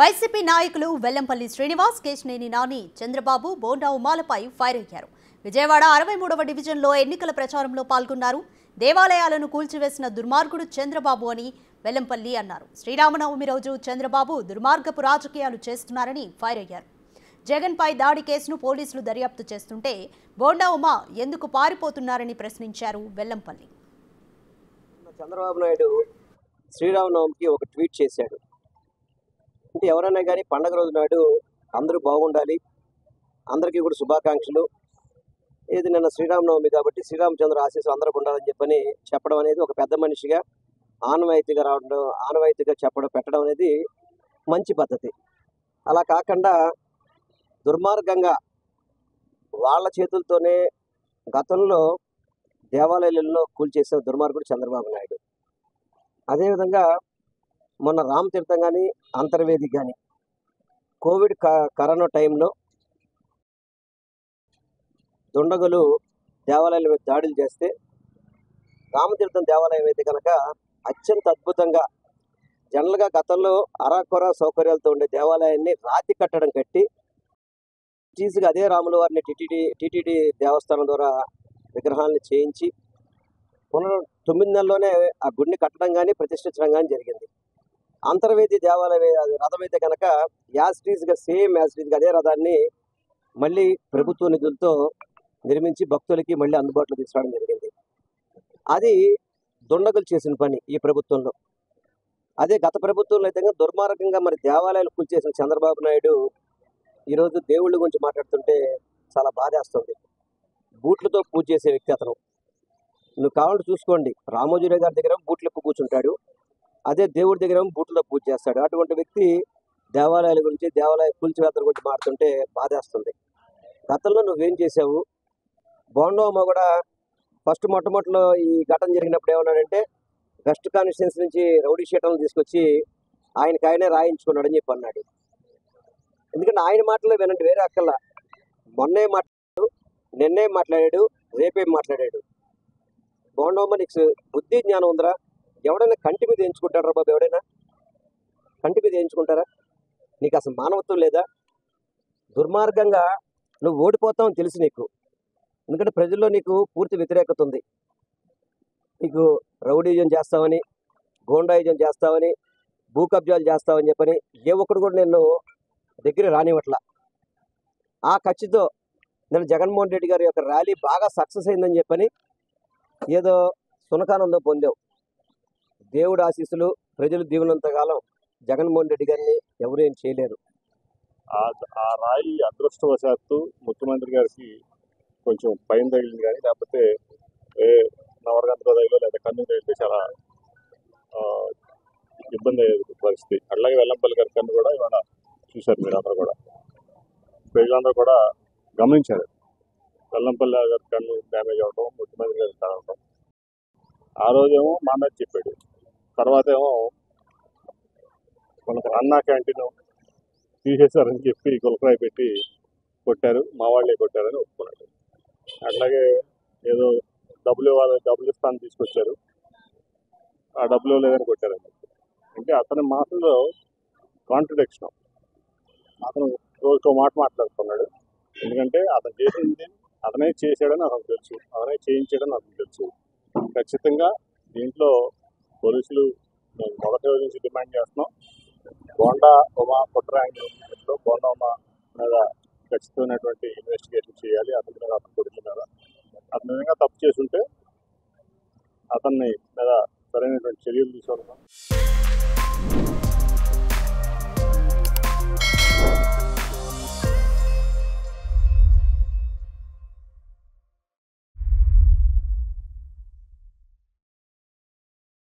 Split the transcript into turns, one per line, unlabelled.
YCP నాయకులు వెల్లంపల్లి శ్రీనివాస్ కేశినేని నాని చంద్రబాబు బోండా ఉమాలపై fire అయ్యారు. విజయవాడ అరవై మూడవ డివిజన్లో ఎన్నికల ప్రచారంలో పాల్గొన్నారు. దేవాలయాలను కూల్చివేసిన దుర్మార్గుడు చంద్రబాబు అని వెల్లంపల్లి అన్నారు. శ్రీరామనవమి రోజు చంద్రబాబు దుర్మార్గపు రాజకీయాలు చేస్తున్నారని ఫైర్ అయ్యారు. జగన్పై దాడి కేసును పోలీసులు దర్యాప్తు చేస్తుంటే బోండా ఉమా ఎందుకు పారిపోతున్నారని ప్రశ్నించారు వెల్లంపల్లి.
చంద్రబాబు నాయుడు శ్రీరామనవమికి ఒక ట్వీట్ చేశాడు. అంటే ఎవరైనా కానీ పండగ రోజు నాడు అందరూ బాగుండాలి. అందరికీ కూడా శుభాకాంక్షలు. ఇది నిన్న శ్రీరామనవమి కాబట్టి శ్రీరామచంద్ర ఆశీస్సు అందరికి ఉండాలని చెప్పని చెప్పడం అనేది ఒక పెద్ద మనిషిగా ఆనవాయితీగా రావడం ఆనవాయితీగా చెప్పడం పెట్టడం అనేది మంచి పద్ధతి. అలా కాకుండా దుర్మార్గంగా వాళ్ళ చేతులతోనే గతంలో దేవాలయాలలో కూల్చేసిన దుర్మార్గుడు చంద్రబాబు నాయుడు. అదేవిధంగా మొన్న రామ్ తీర్థం కానీ అంతర్వేది కానీ కోవిడ్ క- కరోనా టైంలో దుండగులు దేవాలయాల మీద దాడులు చేస్తే రామతీర్థం దేవాలయం అయితే కనుక అత్యంత అద్భుతంగా జనరల్గా గతంలో అరాకొర సౌకర్యాలతో ఉండే దేవాలయాన్ని రాతి కట్టడం కట్టి టీసీగా అదే రాముల వారిని టిటిడి టిటిడి దేవస్థానం ద్వారా విగ్రహాలను చేయించి పునర్ తొమ్మిది నెలల్లోనే ఆ గుడిని కట్టడం కానీ ప్రతిష్ఠించడం కానీ జరిగింది. అంతర్వేది దేవాలయం రథం అయితే కనుక యాస్ట్రీస్గా సేమ్ యాస్ట్రీస్గా అదే రథాన్ని మళ్ళీ ప్రభుత్వ నిధులతో నిర్మించి భక్తులకి మళ్ళీ అందుబాటులో తీసుకురావడం జరిగింది. అది దుండగులు చేసిన పని ఈ ప్రభుత్వంలో. అదే గత ప్రభుత్వంలో అయితే దుర్మార్గంగా మరి దేవాలయాలు కూల్చేసిన చంద్రబాబు నాయుడు ఈరోజు దేవుళ్ళ గురించి మాట్లాడుతుంటే చాలా బాధేస్తుంది. బూట్లతో పూజ చేసే వ్యక్తి అతను. నువ్వు కావాలంటే చూసుకోండి. రామోజీరావు గారి దగ్గర బూట్లు ఎక్కువ కూర్చుంటాడు. అదే దేవుడి దగ్గర బూట్లో పూజ చేస్తాడు. అటువంటి వ్యక్తి దేవాలయాల గురించి దేవాలయ కూల్చివేతల గురించి మారుతుంటే బాధేస్తుంది. గతంలో నువ్వేం చేసావు బోండోమ కూడా ఫస్ట్ మొట్టమొదటిలో ఈ ఘటన జరిగినప్పుడు ఏమన్నాడంటే వెస్ట్ కాన్స్టిట్యున్సీ నుంచి రౌడీ షీటలను తీసుకొచ్చి ఆయనకి ఆయనే రాయించుకున్నాడని చెప్పి అన్నాడు. ఎందుకంటే ఆయన మాటలు వినండి వేరే అక్కల మొన్నే మాట్లాడాడు నిన్నే మాట్లాడాడు రేపే మాట్లాడాడు. బోండమ్మ నీకు బుద్ధి జ్ఞానం ఉందిరా? ఎవడైనా కంటి మీద ఎంచుకుంటారా బాబు ఎవడైనా? కంటి మీద ఎంచుకుంటారా నీకు అసలు మానవత్వం లేదా? దుర్మార్గంగా నువ్వు ఓడిపోతావని తెలుసు నీకు. ఎందుకంటే ప్రజల్లో నీకు పూర్తి వ్యతిరేకత ఉంది. నీకు రౌడీజం చేస్తావని గోండాయిజం చేస్తావని భూ కబ్జాలు చేస్తావని చెప్పని ఏ ఒక్కడు కూడా నేను దగ్గర రానివ్వట్లా. ఆ ఖర్చుతో నేను జగన్మోహన్ రెడ్డి గారి యొక్క ర్యాలీ బాగా సక్సెస్ అయిందని చెప్పని ఏదో సునకానందం పొందావు. దేవుడు ఆశీస్సులు ప్రజలు దీవులంతకాలం జగన్మోహన్ రెడ్డి గారిని ఎవరు ఏం చేయలేరు.
ఆ రాయి అదృష్టవశాత్తు ముఖ్యమంత్రి గారికి కొంచెం పైన తగిలింది కానీ లేకపోతే ఏ నవరగంట తగిలో లేదా కన్ను తగిలితే చాలా ఇబ్బంది అయ్యేది పరిస్థితి. అట్లాగే వెల్లంపల్లి గారి కన్ను కూడా ఇవాళ చూశారు మీరు అందరూ కూడా. ప్రజలందరూ కూడా గమనించారు. వెల్లంపల్లి గారి కన్ను డ్యామేజ్ అవ్వడం ముఖ్యమంత్రి గారికి కావడం ఆ రోజేమో మా మీద చెప్పాడు. తర్వాత ఏమో మనకు అన్నా క్యాంటీన్ తీసేశారని చెప్పి గులకరాయి పెట్టి కొట్టారు మా వాళ్ళే కొట్టారని ఒప్పుకున్నాడు అట్లాగే ఏదో డబ్బులు ఇవ్వాలి డబ్బులు ఇస్తాను తీసుకొచ్చారు. ఆ డబ్బులు లేదని కొట్టారని అంటే అతని మాటల్లో కాంట్రడిక్షన్. అతను రోజుకో మాట మాట్లాడుతున్నాడు. ఎందుకంటే అతను చేసింది అతనే చేశాడని అతను తెలుసు. అతనే చేయించాడని అతను తెలుసు. ఖచ్చితంగా దీంట్లో పోలీసులు మేము మొదటి రోజు నుంచి డిమాండ్ చేస్తున్నాం. బోండా ఉమా కుట్రాంగి బోండా ఉమా మీద ఖచ్చితమైనటువంటి ఇన్వెస్టిగేషన్ చేయాలి. అతని మీద అతను కొడుకు మీద. అతని విధంగా తప్పు చేసుంటే అతన్ని మీద సరైనటువంటి చర్యలు తీసుకోవడం